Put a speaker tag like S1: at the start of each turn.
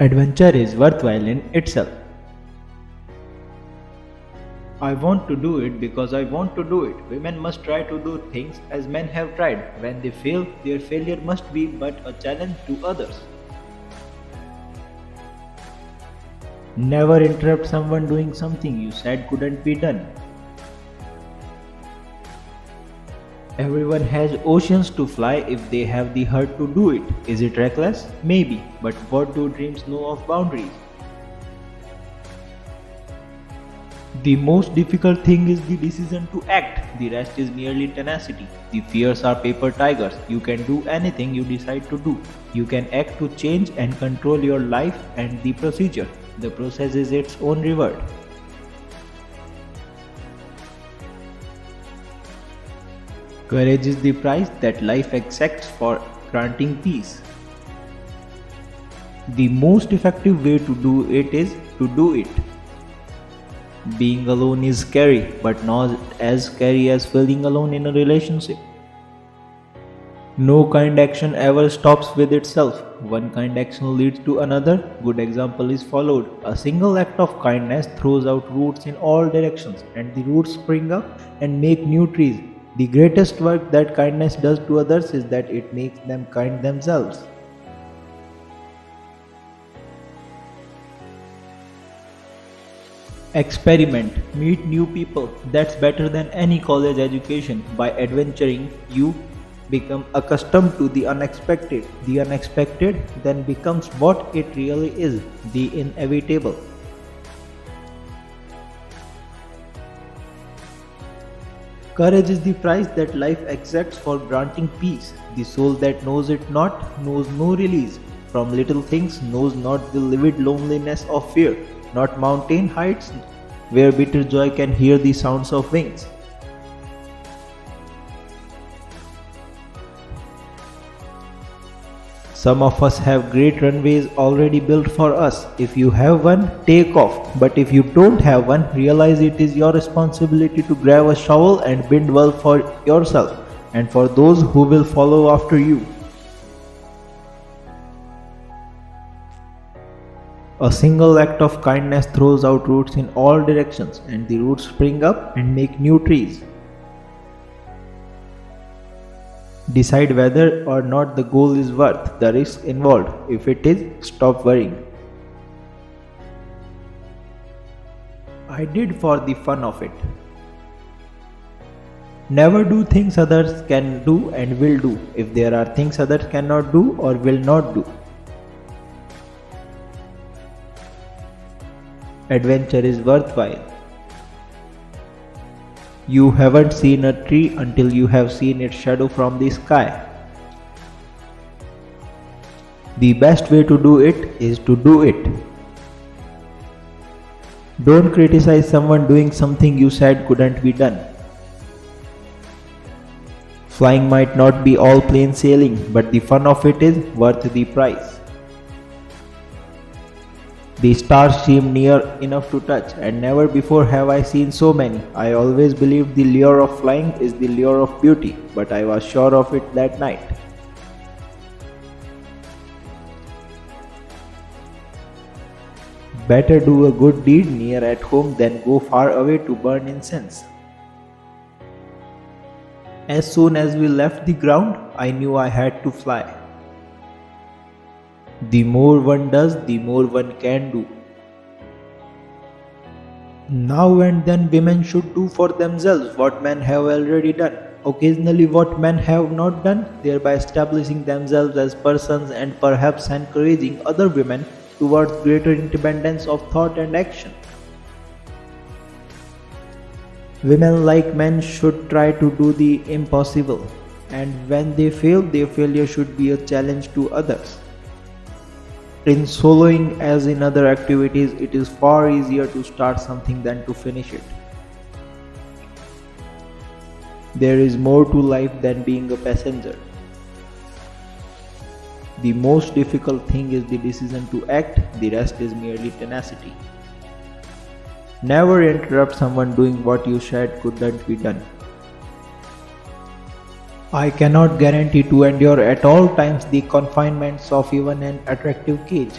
S1: Adventure is worthwhile in itself.
S2: I want to do it because I want to do it. Women must try to do things as men have tried. When they fail, their failure must be but a challenge to others.
S1: Never interrupt someone doing something you said couldn't be done. Everyone has oceans to fly if they have the heart to do it. Is it reckless? Maybe, but what do dreams know of boundaries? The most difficult thing is the decision to act, the rest is merely tenacity. The fears are paper tigers. You can do anything you decide to do. You can act to change and control your life and the procedure. The process is its own reward. Courage is the price that life exacts for granting peace. The most effective way to do it is to do it. Being alone is scary, but not as scary as feeling alone in a relationship. No kind action ever stops with itself. One kind action leads to another. Good example is followed. A single act of kindness throws out roots in all directions, and the roots spring up and make new trees the greatest work that kindness does to others is that it makes them kind themselves. Experiment, meet new people. That's better than any college education. By adventuring, you become accustomed to the unexpected. The unexpected then becomes what it really is the inevitable. Courage is the price that life exacts for granting peace. The soul that knows it not knows no release. From little things knows not the livid loneliness of fear, not mountain heights where bitter joy can hear the sounds of wings. Some of us have great runways already built for us. If you have one, take off. But if you don't have one, realize it is your responsibility to grab a shovel and build well for yourself and for those who will follow after you. A single act of kindness throws out roots in all directions, and the roots spring up and make new trees. Decide whether or not the goal is worth the risk involved. If it is, stop worrying. I did for the fun of it. Never do things others can do and will do if there are things others cannot do or will not do. Adventure is worthwhile. You haven't seen a tree until you have seen its shadow from the sky. The best way to do it is to do it. Don't criticize someone doing something you said couldn't be done. Flying might not be all plain sailing, but the fun of it is worth the price. The stars seem near enough to touch, and never before have I seen so many. I always believed the lure of flying is the lure of beauty, but I was sure of it that night. Better do a good deed near at home than go far away to burn incense. As soon as we left the ground, I knew I had to fly. The more one does, the more one can do. Now and then women should do for themselves what men have already done, occasionally what men have not done, thereby establishing themselves as persons and perhaps encouraging other women towards greater independence of thought and action. Women like men should try to do the impossible, and when they fail, their failure should be a challenge to others. In soloing as in other activities, it is far easier to start something than to finish it. There is more to life than being a passenger. The most difficult thing is the decision to act, the rest is merely tenacity. Never interrupt someone doing what you said couldn't be done. I cannot guarantee to endure at all times the confinements of even an attractive cage.